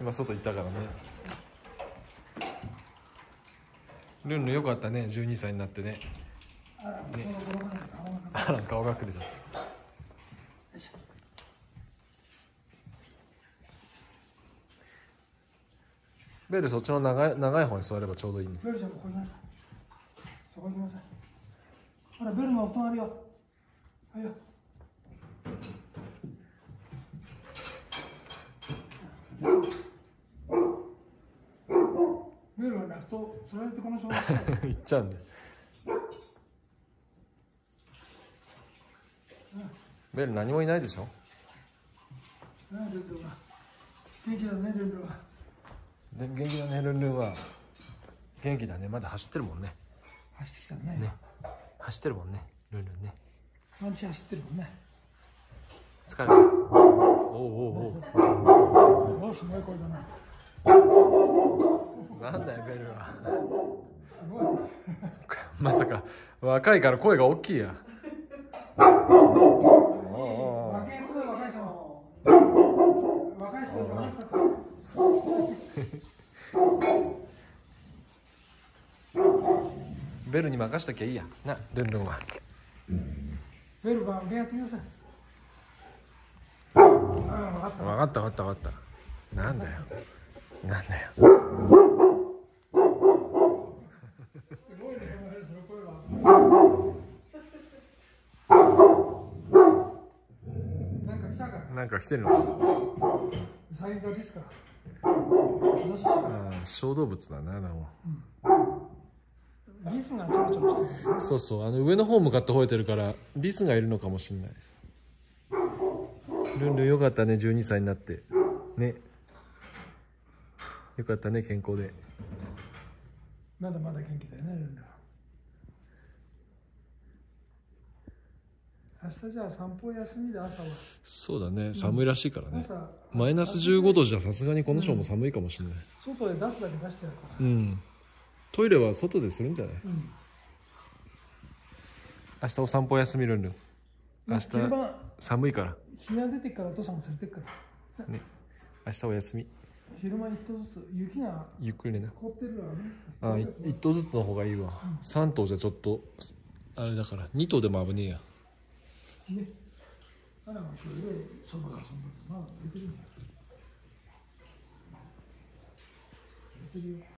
今外行ったからね。ルンルンよかったね。12歳になってね。あら、顔があら顔がくれちゃった。ベルそっちの長い長い方に座ればちょうどいいね。ベルちゃんここになさいそこに行きなさい。ほらベルのお隣よ。はいよ。ベルはラストつられてこの小学校行っちゃうんだよ。ベル何もいないでしょ？元気だねルンルンはで元気だねルンルンは。元気だね。まだ走ってるもんね。走ってきたね。ね。走ってるもんねルンルンね。ワンチ走ってるもんね。疲れたおうおうおおすごい声だなうなんだよベルは。すごい。な まさか若いから声が大きいや。ベルに任しときゃいいやなルンルンはベルがやってください分かった分かった分かった分かったなんだよなんだよすごいねその声はなんか来たか？なんか来てるの？ウサギがですかよしあー小動物だなでもリスがちょろちょろしてるそうそうあの上の方向かって吠えてるからリスがいるのかもしんない。ルンルンよかったね12歳になって。ね。よかったね健康で。まだまだ元気だよねルンルン明日じゃあ散歩休みで朝は。そうだね。寒いらしいからね。朝マイナス15度じゃさすがにこのショーも寒いかもしんない。外へ出すだけ出してやるから。うん。トイレは外でするんじゃない？うん。明日お散歩休みルンルン明日寒いから。日が出てからお父さんも連れてくからね。明日お休み。昼間一頭ずつ雪がゆっくりね凍ってるからね。あい一頭ずつの方がいいわ。3頭じゃちょっとあれだから。2頭でも危ねえやね。あらそれでそばがそんなまあ出てるんだよ出てるよ。